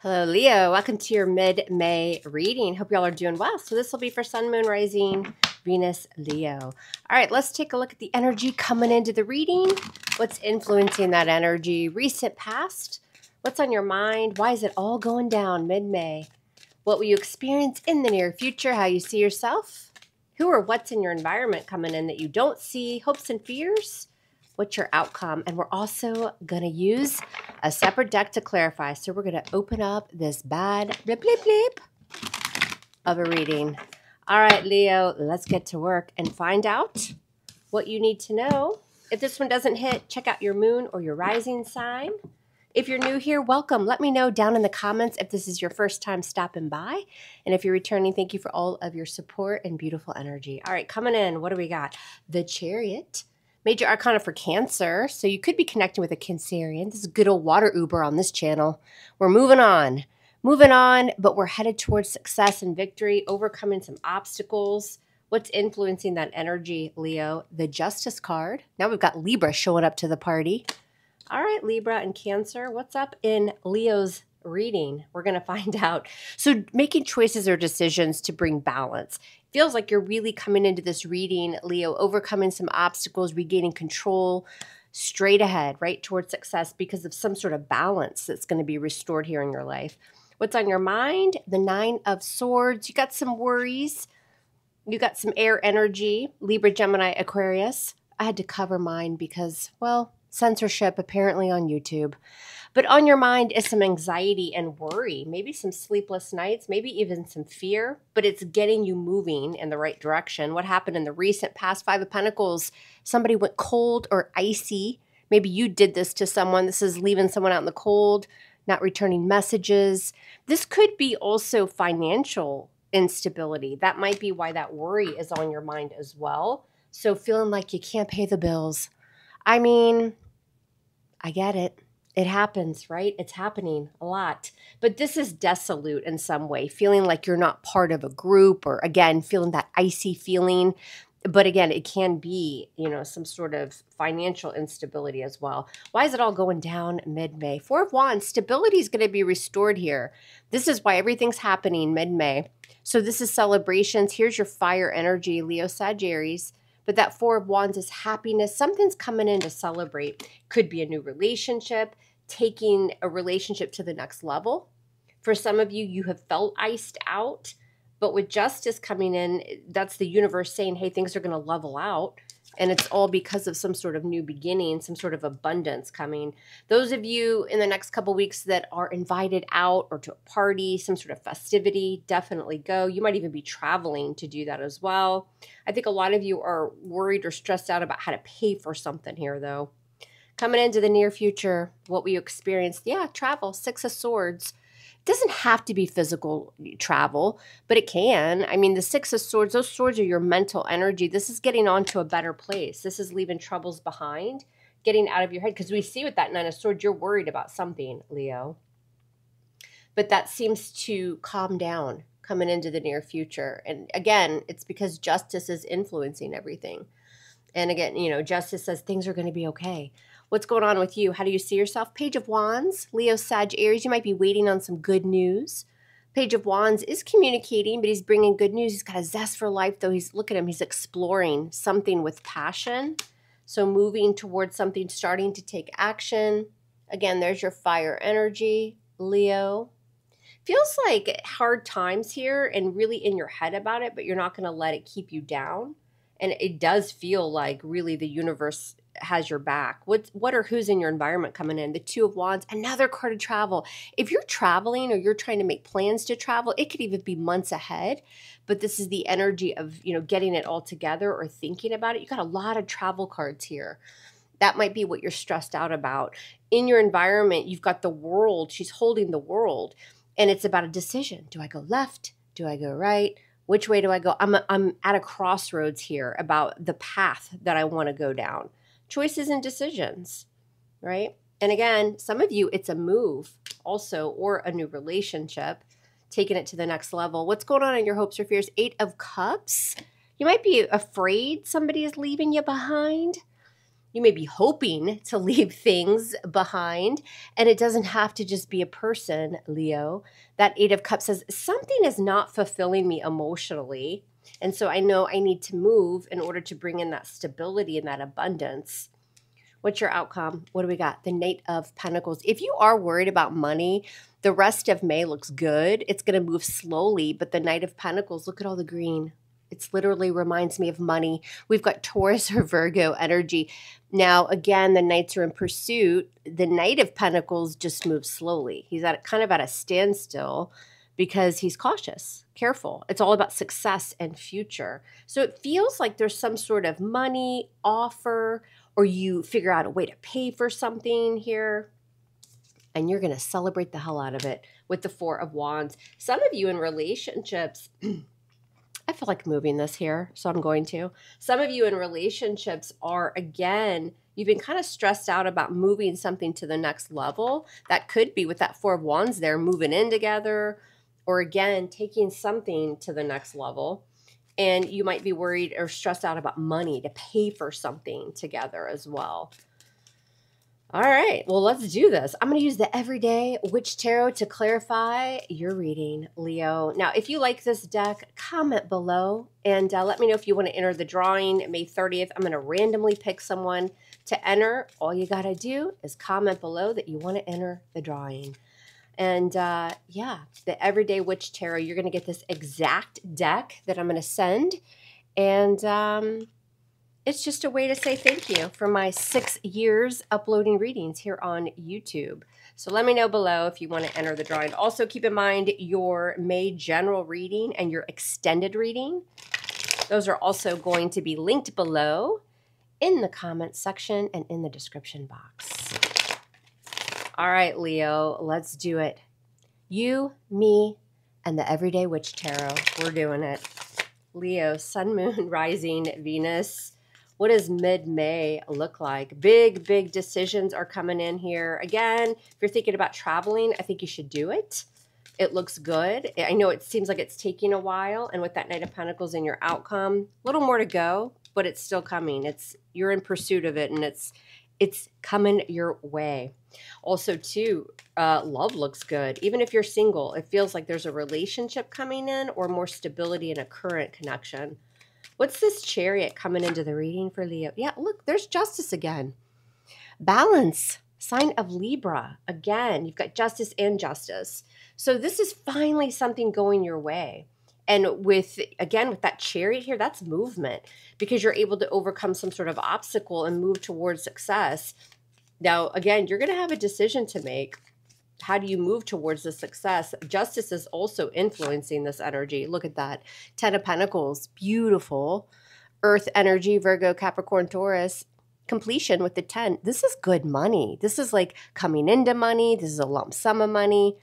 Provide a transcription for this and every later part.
Hello, Leo. Welcome to your mid May reading. Hope y'all are doing well. So, this will be for Sun, Moon, Rising, Venus, Leo. All right, let's take a look at the energy coming into the reading. What's influencing that energy? Recent past? What's on your mind? Why is it all going down mid May? What will you experience in the near future? How you see yourself? Who or what's in your environment coming in that you don't see? Hopes and fears? What's your outcome? And we're also going to use a separate deck to clarify. So we're going to open up this bad blip, blip, blip of a reading. All right, Leo, let's get to work and find out what you need to know. If this one doesn't hit, check out your moon or your rising sign. If you're new here, welcome. Let me know down in the comments if this is your first time stopping by. And if you're returning, thank you for all of your support and beautiful energy. All right, coming in, what do we got? The Chariot. Major Arcana for Cancer. So you could be connecting with a Cancerian. This is good old water Uber on this channel. We're moving on. Moving on, but we're headed towards success and victory, overcoming some obstacles. What's influencing that energy, Leo? The Justice card. Now we've got Libra showing up to the party. All right, Libra and Cancer, what's up in Leo's reading? We're going to find out. So, making choices or decisions to bring balance feels like you're really coming into this reading, Leo, overcoming some obstacles, regaining control straight ahead, right towards success because of some sort of balance that's going to be restored here in your life. What's on your mind? The Nine of Swords. You got some worries. You got some air energy, Libra, Gemini, Aquarius. I had to cover mine because, well, censorship apparently on YouTube. But on your mind is some anxiety and worry, maybe some sleepless nights, maybe even some fear, but it's getting you moving in the right direction. What happened in the recent past Five of Pentacles? Somebody went cold or icy. Maybe you did this to someone. This is leaving someone out in the cold, not returning messages. This could be also financial instability. That might be why that worry is on your mind as well. So feeling like you can't pay the bills. I mean, I get it it happens, right? It's happening a lot. But this is desolate in some way, feeling like you're not part of a group, or again, feeling that icy feeling. But again, it can be, you know, some sort of financial instability as well. Why is it all going down mid May? Four of Wands, stability is going to be restored here. This is why everything's happening mid May. So this is celebrations. Here's your fire energy, Leo Sagittarius but that four of wands is happiness something's coming in to celebrate could be a new relationship taking a relationship to the next level. For some of you, you have felt iced out, but with justice coming in, that's the universe saying, hey, things are going to level out. And it's all because of some sort of new beginning, some sort of abundance coming. Those of you in the next couple weeks that are invited out or to a party, some sort of festivity, definitely go. You might even be traveling to do that as well. I think a lot of you are worried or stressed out about how to pay for something here, though. Coming into the near future, what we experienced, yeah, travel, Six of Swords. It doesn't have to be physical travel, but it can. I mean, the Six of Swords, those swords are your mental energy. This is getting on to a better place. This is leaving troubles behind, getting out of your head. Because we see with that Nine of Swords, you're worried about something, Leo. But that seems to calm down coming into the near future. And again, it's because justice is influencing everything. And again, you know, justice says things are going to be okay. What's going on with you? How do you see yourself? Page of Wands, Leo, Sag, Aries. You might be waiting on some good news. Page of Wands is communicating, but he's bringing good news. He's got a zest for life, though. He's look at him. He's exploring something with passion. So moving towards something, starting to take action. Again, there's your fire energy, Leo. Feels like hard times here and really in your head about it, but you're not going to let it keep you down. And it does feel like really the universe has your back? What what or who's in your environment coming in? The two of wands, another card of travel. If you're traveling or you're trying to make plans to travel, it could even be months ahead. But this is the energy of, you know, getting it all together or thinking about it. You got a lot of travel cards here. That might be what you're stressed out about. In your environment, you've got the world. She's holding the world. And it's about a decision. Do I go left? Do I go right? Which way do I go? I'm, I'm at a crossroads here about the path that I want to go down choices and decisions, right? And again, some of you, it's a move also or a new relationship, taking it to the next level. What's going on in your hopes or fears? Eight of Cups. You might be afraid somebody is leaving you behind. You may be hoping to leave things behind, and it doesn't have to just be a person, Leo. That Eight of Cups says something is not fulfilling me emotionally. And so I know I need to move in order to bring in that stability and that abundance. What's your outcome? What do we got? The Knight of Pentacles. If you are worried about money, the rest of May looks good. It's going to move slowly, but the Knight of Pentacles, look at all the green. It's literally reminds me of money. We've got Taurus or Virgo energy. Now, again, the Knights are in pursuit. The Knight of Pentacles just moves slowly. He's at kind of at a standstill because he's cautious, careful. It's all about success and future. So it feels like there's some sort of money offer or you figure out a way to pay for something here and you're going to celebrate the hell out of it with the Four of Wands. Some of you in relationships, I feel like moving this here, so I'm going to. Some of you in relationships are, again, you've been kind of stressed out about moving something to the next level. That could be with that Four of Wands there, moving in together, or again, taking something to the next level. And you might be worried or stressed out about money to pay for something together as well. All right, well, let's do this. I'm going to use the Everyday Witch Tarot to clarify your reading, Leo. Now, if you like this deck, comment below and uh, let me know if you want to enter the drawing May 30th. I'm going to randomly pick someone to enter. All you got to do is comment below that you want to enter the drawing. And uh, yeah, the Everyday Witch Tarot, you're going to get this exact deck that I'm going to send. And um, it's just a way to say thank you for my six years uploading readings here on YouTube. So let me know below if you want to enter the drawing. Also, keep in mind your May general reading and your extended reading. Those are also going to be linked below in the comments section and in the description box. All right, Leo, let's do it. You, me, and the Everyday Witch Tarot. We're doing it. Leo, Sun, Moon, Rising, Venus. What does mid May look like? Big, big decisions are coming in here. Again, if you're thinking about traveling, I think you should do it. It looks good. I know it seems like it's taking a while, and with that Knight of Pentacles in your outcome, a little more to go, but it's still coming. It's you're in pursuit of it, and it's it's coming your way. Also, too, uh, love looks good. Even if you're single, it feels like there's a relationship coming in or more stability in a current connection. What's this chariot coming into the reading for Leo? Yeah, look, there's justice again. Balance, sign of Libra. Again, you've got justice and justice. So this is finally something going your way. And with, again, with that chariot here, that's movement because you're able to overcome some sort of obstacle and move towards success. Now, again, you're going to have a decision to make. How do you move towards the success? Justice is also influencing this energy. Look at that. Ten of Pentacles, beautiful. Earth energy, Virgo, Capricorn, Taurus. Completion with the 10. This is good money. This is like coming into money. This is a lump sum of money.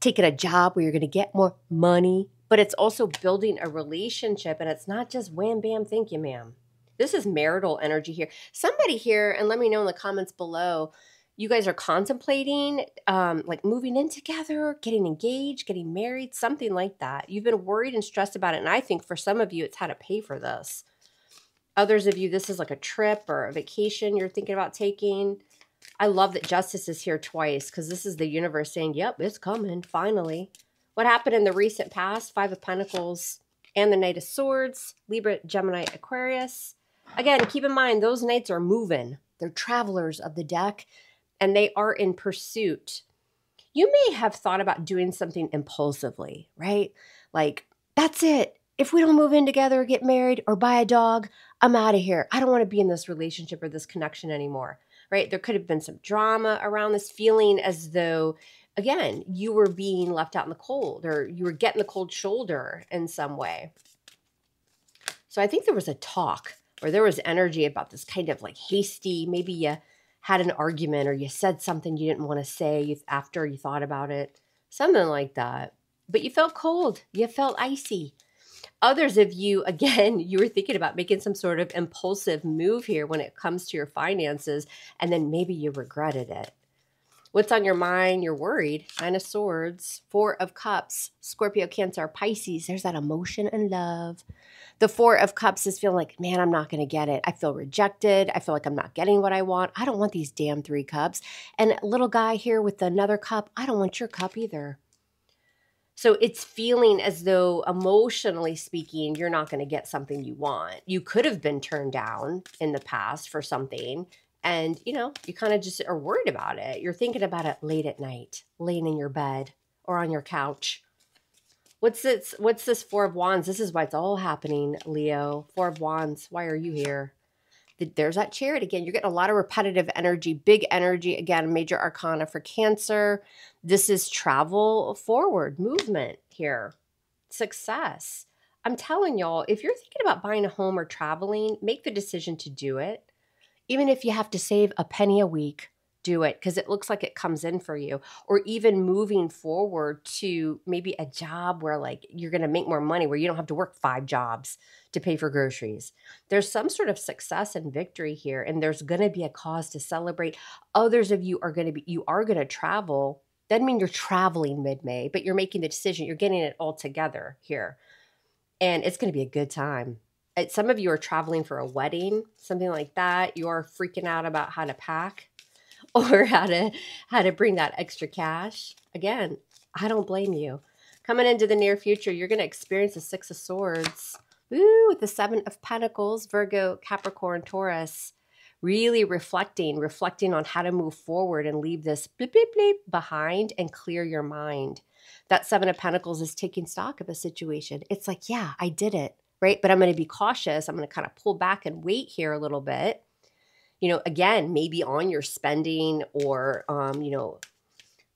Taking a job where you're going to get more money but it's also building a relationship and it's not just wham bam thank you ma'am. This is marital energy here. Somebody here and let me know in the comments below you guys are contemplating um, like moving in together getting engaged getting married something like that. You've been worried and stressed about it and i think for some of you it's how to pay for this. Others of you this is like a trip or a vacation you're thinking about taking. I love that justice is here twice because this is the universe saying yep it's coming finally what happened in the recent past, Five of Pentacles and the Knight of Swords, Libra, Gemini, Aquarius. Again, keep in mind, those knights are moving. They're travelers of the deck, and they are in pursuit. You may have thought about doing something impulsively, right? Like, that's it. If we don't move in together get married or buy a dog, I'm out of here. I don't want to be in this relationship or this connection anymore, right? There could have been some drama around this feeling as though again, you were being left out in the cold or you were getting the cold shoulder in some way. So I think there was a talk or there was energy about this kind of like hasty, maybe you had an argument or you said something you didn't want to say after you thought about it, something like that. But you felt cold, you felt icy. Others of you, again, you were thinking about making some sort of impulsive move here when it comes to your finances, and then maybe you regretted it What's on your mind? You're worried. Nine of Swords, Four of Cups, Scorpio, Cancer, Pisces. There's that emotion and love. The Four of Cups is feeling like, man, I'm not going to get it. I feel rejected. I feel like I'm not getting what I want. I don't want these damn three cups. And little guy here with another cup, I don't want your cup either. So it's feeling as though, emotionally speaking, you're not going to get something you want. You could have been turned down in the past for something and you know you kind of just are worried about it. You're thinking about it late at night laying in your bed or on your couch. What's this what's this four of wands? This is why it's all happening leo. Four of wands why are you here? There's that chariot again. You're getting a lot of repetitive energy big energy. Again major arcana for cancer. This is travel forward movement here success. I'm telling y'all if you're thinking about buying a home or traveling make the decision to do it even if you have to save a penny a week, do it because it looks like it comes in for you. Or even moving forward to maybe a job where like you're going to make more money where you don't have to work five jobs to pay for groceries. There's some sort of success and victory here and there's going to be a cause to celebrate. Others of you are going to be you are going to travel. Doesn't mean you're traveling mid-May, but you're making the decision. You're getting it all together here. And it's going to be a good time some of you are traveling for a wedding, something like that. You're freaking out about how to pack or how to how to bring that extra cash. Again, I don't blame you. Coming into the near future, you're going to experience the 6 of swords. Ooh, with the 7 of pentacles, Virgo, Capricorn, Taurus. Really reflecting, reflecting on how to move forward and leave this bleep, bleep, bleep behind and clear your mind. That Seven of Pentacles is taking stock of a situation. It's like, yeah, I did it right? But I'm going to be cautious. I'm going to kind of pull back and wait here a little bit. You know, again, maybe on your spending or, um, you know,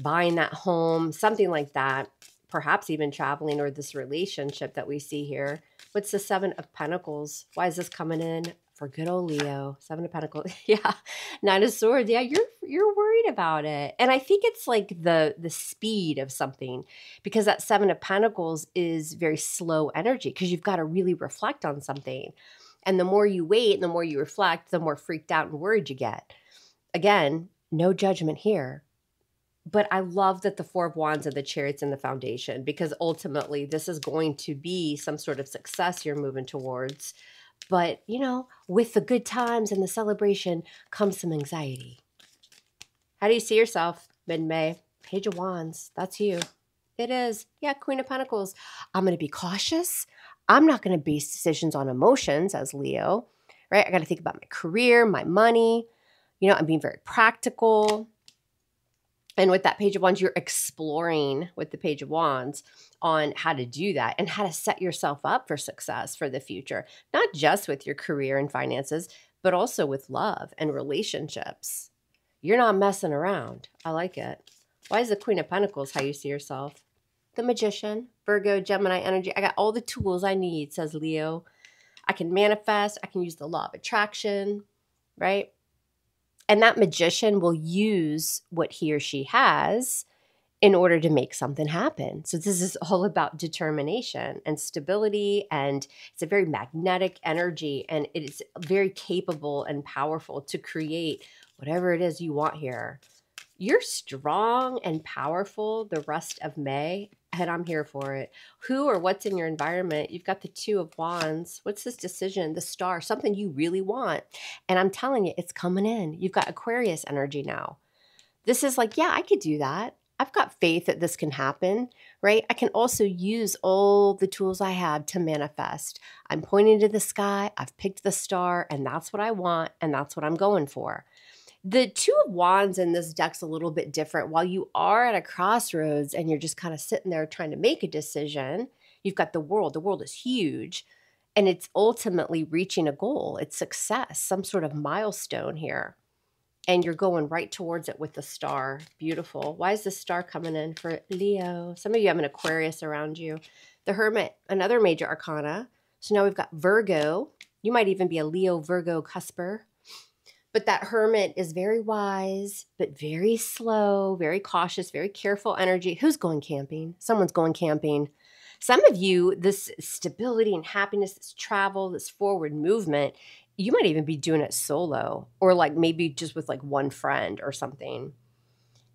buying that home, something like that. Perhaps even traveling or this relationship that we see here. What's the Seven of Pentacles? Why is this coming in? For good old Leo, Seven of Pentacles. yeah, Nine of Swords. Yeah, you're you're worried about it, and I think it's like the the speed of something because that Seven of Pentacles is very slow energy because you've got to really reflect on something, and the more you wait and the more you reflect, the more freaked out and worried you get. Again, no judgment here. But I love that the Four of Wands and the Chariots in the foundation because ultimately this is going to be some sort of success you're moving towards but, you know, with the good times and the celebration comes some anxiety. How do you see yourself mid May? Page of Wands. That's you. It is. Yeah, Queen of Pentacles. I'm going to be cautious. I'm not going to base decisions on emotions as Leo, right? I got to think about my career, my money. You know, I'm being very practical. And with that Page of Wands, you're exploring with the Page of Wands on how to do that and how to set yourself up for success for the future, not just with your career and finances, but also with love and relationships. You're not messing around. I like it. Why is the Queen of Pentacles how you see yourself? The Magician, Virgo, Gemini energy. I got all the tools I need, says Leo. I can manifest. I can use the law of attraction, right? And that magician will use what he or she has in order to make something happen. So this is all about determination and stability and it's a very magnetic energy and it is very capable and powerful to create whatever it is you want here. You're strong and powerful the rest of May and I'm here for it. Who or what's in your environment? You've got the two of wands. What's this decision? The star, something you really want. And I'm telling you, it's coming in. You've got Aquarius energy now. This is like, yeah, I could do that. I've got faith that this can happen, right? I can also use all the tools I have to manifest. I'm pointing to the sky, I've picked the star, and that's what I want, and that's what I'm going for. The Two of Wands in this deck's a little bit different. While you are at a crossroads and you're just kind of sitting there trying to make a decision, you've got the world. The world is huge and it's ultimately reaching a goal. It's success, some sort of milestone here. And you're going right towards it with the star. Beautiful. Why is the star coming in for Leo? Some of you have an Aquarius around you. The Hermit, another major arcana. So now we've got Virgo. You might even be a Leo Virgo cusper but that hermit is very wise, but very slow, very cautious, very careful energy. Who's going camping? Someone's going camping. Some of you, this stability and happiness, this travel, this forward movement, you might even be doing it solo or like maybe just with like one friend or something.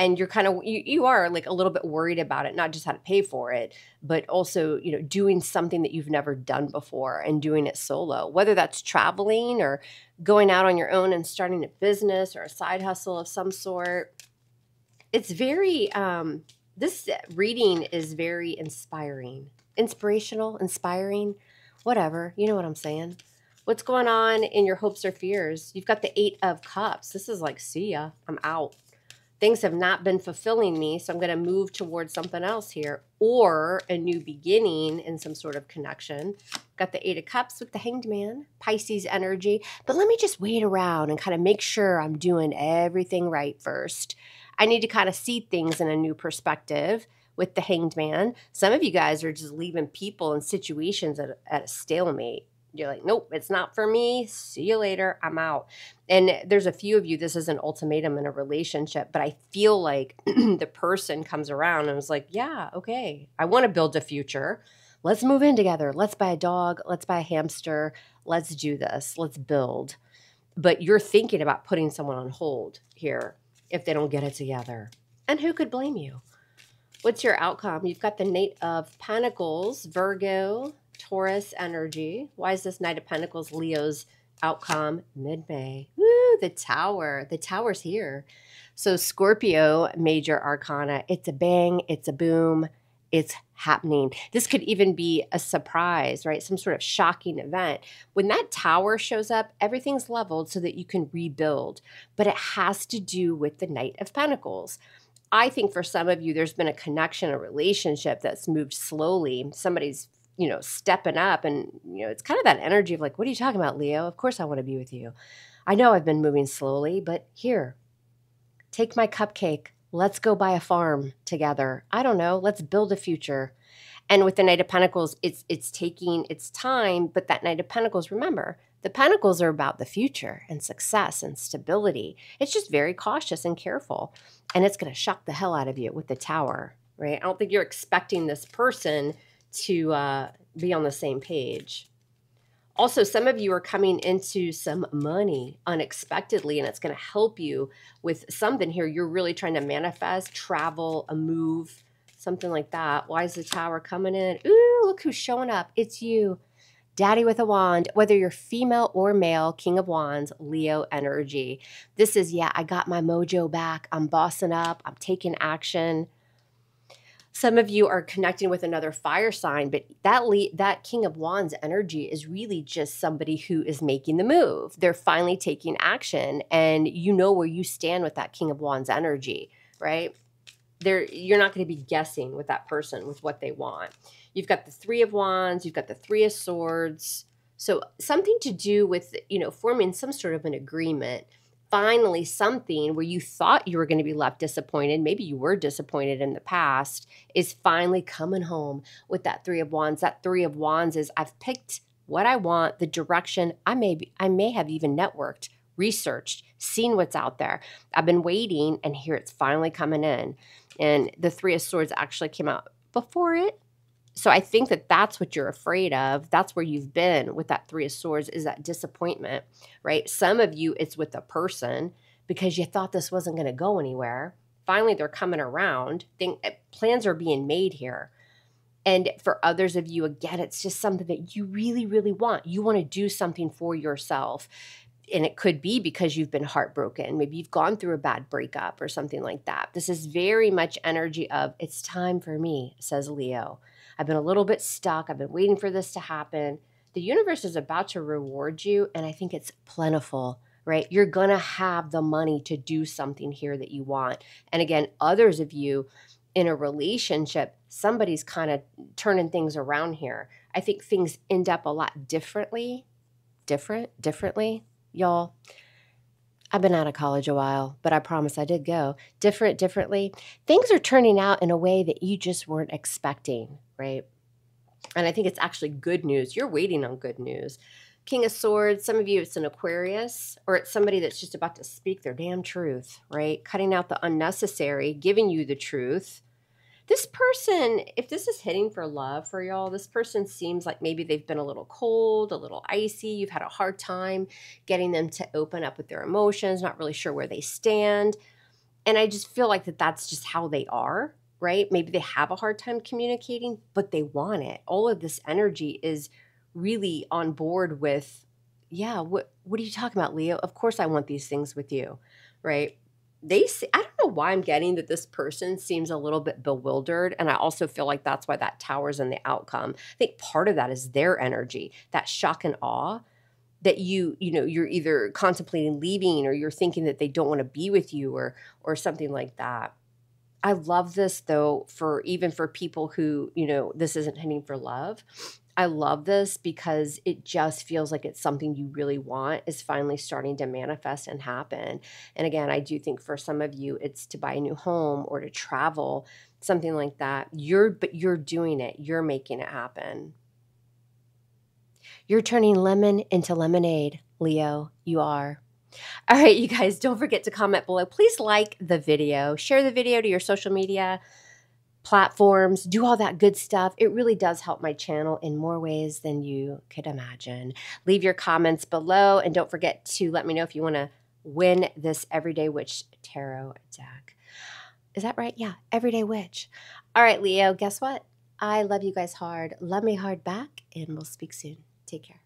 And you're kind of you, you are like a little bit worried about it not just how to pay for it but also you know doing something that you've never done before and doing it solo whether that's traveling or going out on your own and starting a business or a side hustle of some sort. It's very um this reading is very inspiring inspirational inspiring whatever you know what i'm saying? What's going on in your hopes or fears? You've got the eight of cups. This is like see ya i'm out things have not been fulfilling me, so I'm going to move towards something else here, or a new beginning in some sort of connection. Got the Eight of Cups with the Hanged Man, Pisces energy, but let me just wait around and kind of make sure I'm doing everything right first. I need to kind of see things in a new perspective with the Hanged Man. Some of you guys are just leaving people and situations at, at a stalemate you're like, nope, it's not for me. See you later. I'm out. And there's a few of you, this is an ultimatum in a relationship, but I feel like the person comes around and was like, yeah, okay, I want to build a future. Let's move in together. Let's buy a dog. Let's buy a hamster. Let's do this. Let's build. But you're thinking about putting someone on hold here if they don't get it together. And who could blame you? What's your outcome? You've got the Knight of Pentacles, Virgo, Taurus energy. Why is this Knight of Pentacles Leo's outcome mid May? Woo, the Tower. The Tower's here. So, Scorpio, major arcana. It's a bang, it's a boom, it's happening. This could even be a surprise, right? Some sort of shocking event. When that tower shows up, everything's leveled so that you can rebuild, but it has to do with the Knight of Pentacles. I think for some of you, there's been a connection, a relationship that's moved slowly. Somebody's you know, stepping up. And, you know, it's kind of that energy of like, what are you talking about, Leo? Of course I want to be with you. I know I've been moving slowly, but here, take my cupcake. Let's go buy a farm together. I don't know. Let's build a future. And with the Knight of Pentacles, it's it's taking its time, but that Knight of Pentacles, remember, the Pentacles are about the future and success and stability. It's just very cautious and careful. And it's going to shock the hell out of you with the Tower, right? I don't think you're expecting this person to uh, be on the same page. Also, some of you are coming into some money unexpectedly, and it's going to help you with something here. You're really trying to manifest, travel, a move, something like that. Why is the tower coming in? Ooh, look who's showing up. It's you. Daddy with a wand, whether you're female or male, King of Wands, Leo energy. This is, yeah, I got my mojo back. I'm bossing up. I'm taking action. Some of you are connecting with another fire sign, but that le- that King of Wands energy is really just somebody who is making the move. They're finally taking action, and you know where you stand with that King of Wands energy, right? There, you're not going to be guessing with that person with what they want. You've got the Three of Wands, you've got the Three of Swords. So something to do with you know forming some sort of an agreement finally something where you thought you were going to be left disappointed, maybe you were disappointed in the past, is finally coming home with that 3 of wands. That 3 of wands is I've picked what I want, the direction. I may be, I may have even networked, researched, seen what's out there. I've been waiting and here it's finally coming in. And the 3 of swords actually came out before it so I think that that's what you're afraid of. That's where you've been with that three of swords is that disappointment, right? Some of you, it's with a person because you thought this wasn't going to go anywhere. Finally, they're coming around. Think eh, plans are being made here. And for others of you, again, it's just something that you really, really want. You want to do something for yourself. And it could be because you've been heartbroken. Maybe you've gone through a bad breakup or something like that. This is very much energy of it's time for me, says Leo. I've been a little bit stuck. I've been waiting for this to happen. The universe is about to reward you, and I think it's plentiful, right? You're to have the money to do something here that you want. And again, others of you in a relationship, somebody's kind of turning things around here. I think things end up a lot differently. Different, differently, y'all. I've been out of college a while, but I promise I did go. Different, differently. Things are turning out in a way that you just weren't expecting, right? And I think it's actually good news. You're waiting on good news. King of Swords, some of you, it's an Aquarius, or it's somebody that's just about to speak their damn truth, right? Cutting out the unnecessary, giving you the truth. This person, if this is hitting for love for y'all, this person seems like maybe they've been a little cold, a little icy. You've had a hard time getting them to open up with their emotions, not really sure where they stand and I just feel like that that's just how they are, right? Maybe they have a hard time communicating, but they want it. All of this energy is really on board with, yeah, what what are you talking about, Leo? Of course I want these things with you, right? They see, I don't know why I'm getting that this person seems a little bit bewildered and I also feel like that's why that towers in the outcome. I think part of that is their energy, that shock and awe that you you know you're either contemplating leaving or you're thinking that they don't want to be with you or or something like that i love this though for even for people who you know this isn't hinting for love i love this because it just feels like it's something you really want is finally starting to manifest and happen and again i do think for some of you it's to buy a new home or to travel something like that you're but you're doing it you're making it happen you're turning lemon into lemonade, Leo. You are. All right, you guys, don't forget to comment below. Please like the video, share the video to your social media platforms, do all that good stuff. It really does help my channel in more ways than you could imagine. Leave your comments below and don't forget to let me know if you want to win this Everyday Witch Tarot deck. Is that right? Yeah, Everyday Witch. All right, Leo, guess what? I love you guys hard. Love me hard back, and we'll speak soon. Take care.